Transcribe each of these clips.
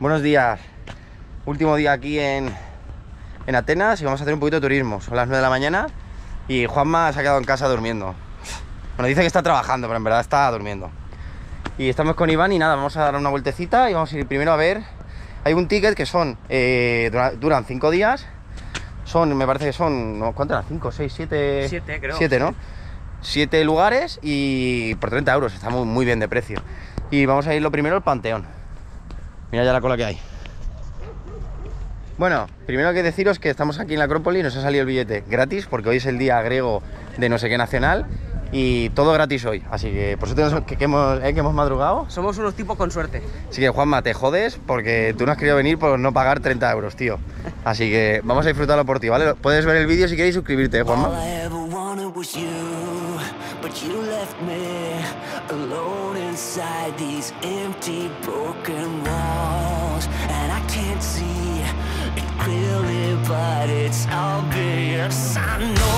Buenos días. Último día aquí en, en Atenas y vamos a hacer un poquito de turismo. Son las 9 de la mañana y Juanma se ha quedado en casa durmiendo. Bueno, dice que está trabajando, pero en verdad está durmiendo. Y estamos con Iván y nada, vamos a dar una vueltecita y vamos a ir primero a ver. Hay un ticket que son, eh, dura- duran 5 días. Son, me parece que son, no, ¿cuánto eran? 5, 6, 7. Siete, creo. 7, ¿no? 7 lugares y por 30 euros, está muy, muy bien de precio. Y vamos a ir lo primero al Panteón. Mira ya la cola que hay. Bueno, primero hay que deciros que estamos aquí en la Acrópolis y nos ha salido el billete gratis porque hoy es el día griego de no sé qué nacional y todo gratis hoy. Así que por eso tenemos que, que hemos, eh, que hemos madrugado. Somos unos tipos con suerte. Así que Juanma, te jodes porque tú no has querido venir por no pagar 30 euros, tío. Así que vamos a disfrutarlo por ti, ¿vale? Puedes ver el vídeo si quieres suscribirte, ¿eh, All Juanma. But you left me alone inside these empty, broken walls. And I can't see it clearly, but it's obvious. I know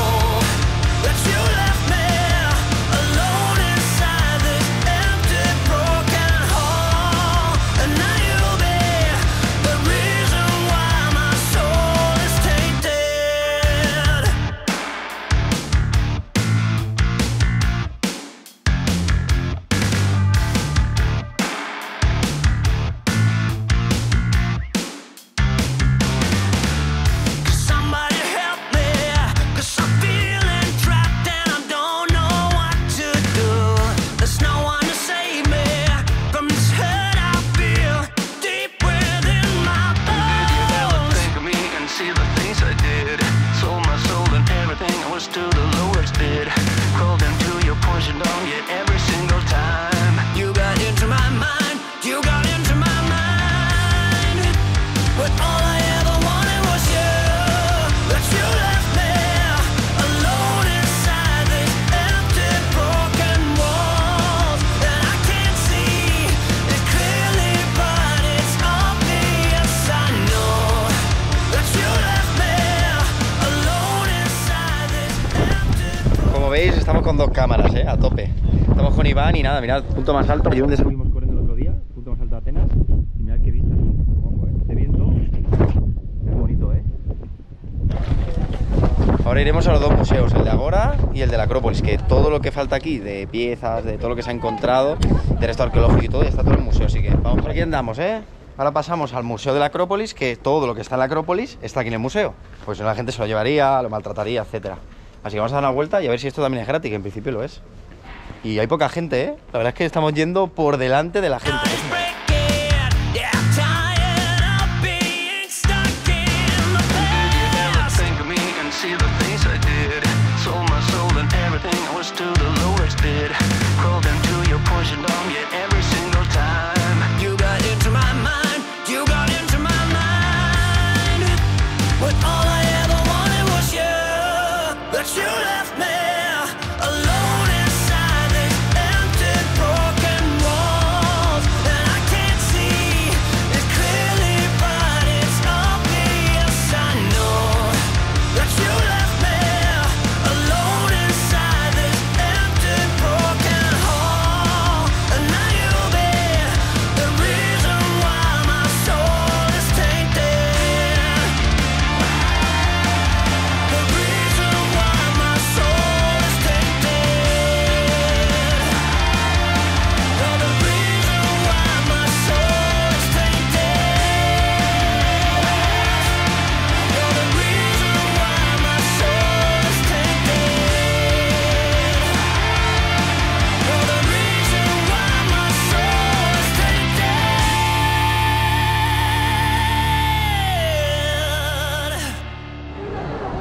always did. Crawl down to your poison, don't get empty. Veis, estamos con dos cámaras, ¿eh? A tope. Estamos con Iván y nada, mirad, punto más alto. Allí donde subimos corriendo el otro día, punto más alto de Atenas. Y mirad qué vista. ¿eh? Este viento. Muy bonito, ¿eh? Ahora iremos a los dos museos, el de Agora y el de la Acrópolis, que todo lo que falta aquí, de piezas, de todo lo que se ha encontrado, de resto arqueológico y todo, ya está todo en el museo. Así que vamos, por aquí andamos, ¿eh? Ahora pasamos al Museo de la Acrópolis, que todo lo que está en la Acrópolis está aquí en el museo. Pues la gente se lo llevaría, lo maltrataría, etcétera. Así que vamos a dar una vuelta y a ver si esto también es gratis, que en principio lo es. Y hay poca gente, ¿eh? La verdad es que estamos yendo por delante de la gente.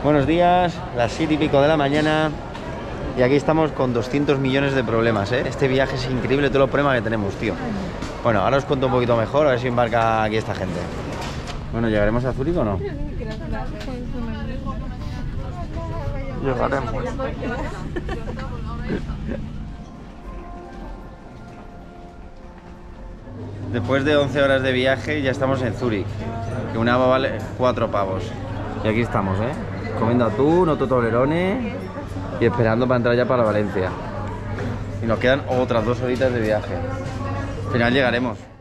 Buenos días, las 7 y pico de la mañana. Y aquí estamos con 200 millones de problemas, ¿eh? Este viaje es increíble, todos los problemas que tenemos, tío. Bueno, ahora os cuento un poquito mejor, a ver si embarca aquí esta gente. Bueno, ¿llegaremos a Zúrich o no? Llegaremos. Después de 11 horas de viaje ya estamos en Zúrich, que una va vale 4 pavos. Y aquí estamos, ¿eh? Comiendo atún, otro tolerone y esperando para entrar ya para Valencia. Y nos quedan otras dos horitas de viaje. Al final llegaremos.